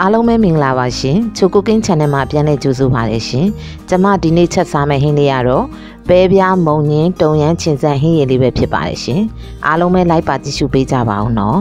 အားလုံးပဲမင်္ဂလာပါရှင်ချိုကိုကင်း channel မှာပြန်လည်ကြိုဆိုပါရရှင်ကျမဒီနေ့ချက်စားမယ့်ဟင်းလေးကတော့ပဲပြားမုံညင်းတုံရမ်းချင်စံဟင်းရည်လေးပဲဖြစ်ပါတယ်ရှင်အားလုံးပဲ like ပါကြည့်ရှုပေးကြပါအောင်နော်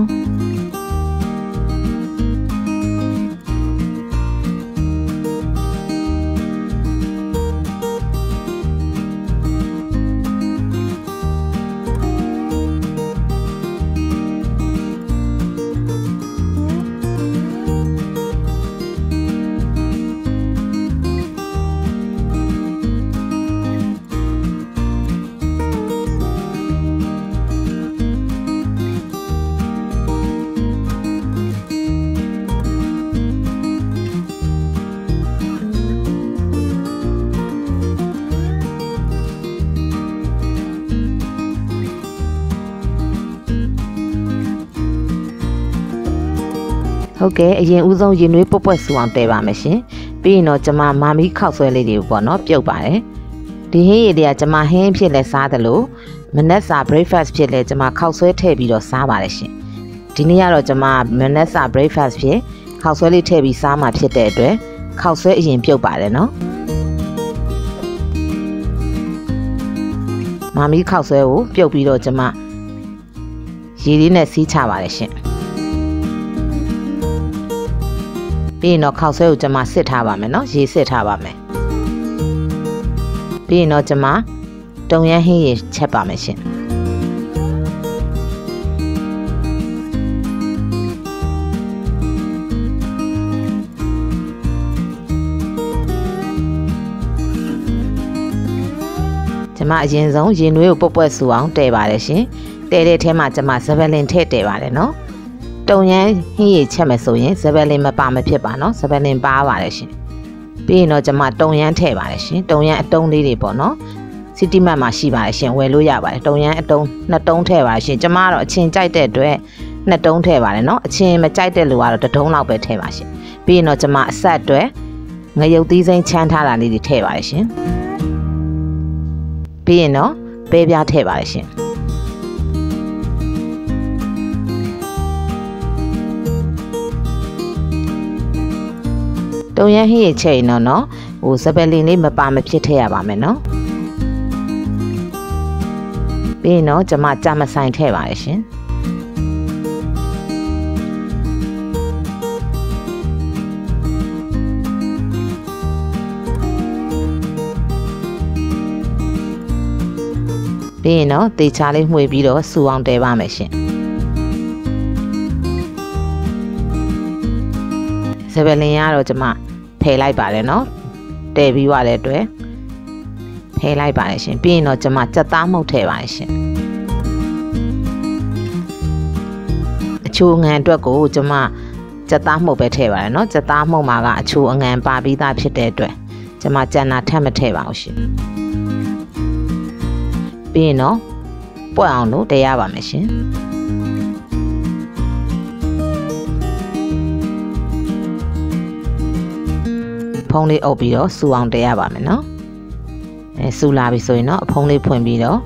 ဟုတ်ကဲ့အရင်ဦးဆုံးရင်နွေးပွက်ပွက်ဆူအောင်တဲပါမယ်ရှင်ပြီးရင်တော့ကျမမာမီခောက်ဆွဲလေးတွေပေါ့နော်ပြုတ်ပါတယ်ဒီဟင်းရည်တွေကကျမဟင်းဖြစ်လဲစားတယ်လို့မနက်စာ breakfast ဖြစ်လဲကျမခောက်ဆွဲထည့်ပြီးတော့စားပါတယ်ရှင်ဒီနေ့ကတော့ကျမမနက်စာ breakfast ဖြစ်ခောက်ဆွဲလေးထည့်ပြီးစားမှဖြစ်တဲ့အတွက်ခောက်ဆွဲအရင်ပြုတ်ပါတယ်နော်မာမီခောက်ဆွဲကိုပြုတ်ပြီးတော့ကျမရေလေးနဲ့စီးချပါတယ်ရှင် ပြီးရင်တော့ခေါက်ဆွဲကိုကျွန်မစစ်ထားပါမယ်နော်ရေစစ်ထားပါမယ်ပြီးရင်တော့ကျွန်မတုံရမ်းဟင်းရေချက်ပါမယ်ရှင်မအရင်ဆုံးရင်နွေးကိုပုတ်ပွက်ဆူအောင်တည်ပါတယ်ရှင်။တည်တဲ့ထဲမှာကျမဇဗလင်ထည့်တည်ပါတယ်နော်။ တုံရမ်းဟင်းရည်ချက်မယ်ဆိုရင်ဇပယ်လင်မပါမဖြစ်ပါနော်ဇပယ်လင်ပါပါတယ်ရှင်ပြီးရင်တော့ကျွန်မတုံရမ်းထည့်ပါတယ်ရှင်တုံရမ်းအတုံးလေးတွေပေါ့နော်စီတီမတ်မှာရှိပါတယ်ရှင်ဝယ်လို့ရပါတယ်တုံရမ်းအတုံးနှစ်တုံးထည့်ပါတယ်ရှင်ကျွန်မကတော့အချင်းကြိုက်တဲ့အတွက်နှစ်တုံးထည့်ပါတယ်နော်အချင်းမကြိုက်တဲ့လူကတော့တစ်တုံးလောက်ပဲထည့်ပါရှင်ပြီးရင်တော့ကျွန်မအဆက်အတွက်ငရုတ်သီးစိမ်းချမ်းထားတာလေးတွေထည့်ပါတယ်ရှင်ပြီးရင်တော့ပဲပြားထည့်ပါတယ်ရှင် တုံရမ်းဟင်းရချက်ရင်တော့နော်ဟိုစပယ်လင်လေးမပါမဖြစ်ထည့်ရပါမယ်နော်ပြီးရင်တော့ကျွန်မကြာမဆိုင်ထည့်ပါရရှင်ပြီးရင်တော့တေချာလေးမှွေပြီးတော့စူအောင်တဲပါမယ်ရှင် စပယ်လင်ကတော့ကျွန်မဖယ်လိုက်ပါတယ်နော်တဲပြီးွားတဲ့အတွက်ဖယ်လိုက်ပါတယ်ရှင်ပြီးရင်တော့ကျွန်မစက်သားမှုတ်ထည့်ပါတယ်ရှင်အချိုအငံအတွက်ကိုကျွန်မစက်သားမှုတ်ပဲထည့်ပါတယ်နော်စက်သားမှုတ်မှာကအချိုအငံပါပြီးသားဖြစ်တဲ့အတွက်ကျွန်မကြံနာထပ်မထည့်ပါဘူးရှင်ပြီးရင်တော့ပွက်အောင်လို့တရားပါမယ်ရှင် ဖုံးလေးအုပ်ပြီးတော့စူအောင်တဲရပါမယ်နော်အဲစူလာပြီဆိုရင်တော့အဖုံးလေးဖွင့်ပြီးတော့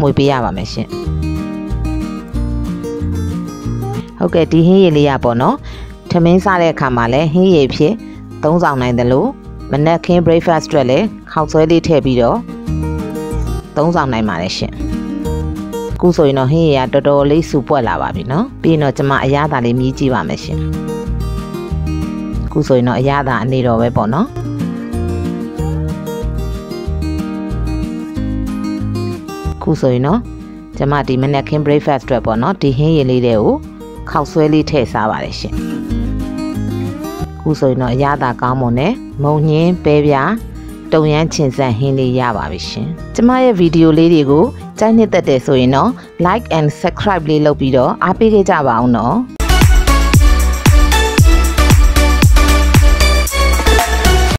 မှုေးပေးရပါမယ်ရှင်ဟုတ်ကဲ့ဒီဟင်းရည်လေးရပေါ့နော်ထမင်းစားတဲ့အခါမှာလည်းဟင်းရည်ဖြစ်သုံးဆောင်နိုင်တယ်လို့မနက်ခင်း breakfast အတွက်လည်းခောက်ဆွဲလေးထည့်ပြီးတော့သုံးဆောင်နိုင်ပါတယ်ရှင်ခုဆိုရင်တော့ဟင်းရည်ကတော်တော်လေးစူပွက်လာပါပြီနော်ပြီးရင်တော့ကျွန်မအရသာလေးမြည်ကြည့်ပါမယ်ရှင် ခုဆိုရင်တော့အရသာအနေတော်ပဲပေါ့နော်ခုဆိုရင်တော့ကျမဒီမနက်ခင်း breakfast အတွက်ပေါ့နော်ဒီဟင်းရည်လေးတွေကိုခောက်ဆွဲလေးထည့်စားပါတယ်ရှင်ခုဆိုရင်တော့အရသာကောင်းမွန်နဲ့မုံညင်းပဲပြားတုံရမ်းချင်ဆန်ဟင်းလေးရပါပြီရှင်ကျမရဲ့ဗီဒီယိုလေးတွေကိုကြိုက်နှစ်သက်တယ်ဆိုရင်တော့ like and subscribe လေးလုပ်ပြီးတော့အားပေးခဲ့ကြပါအောင်နော်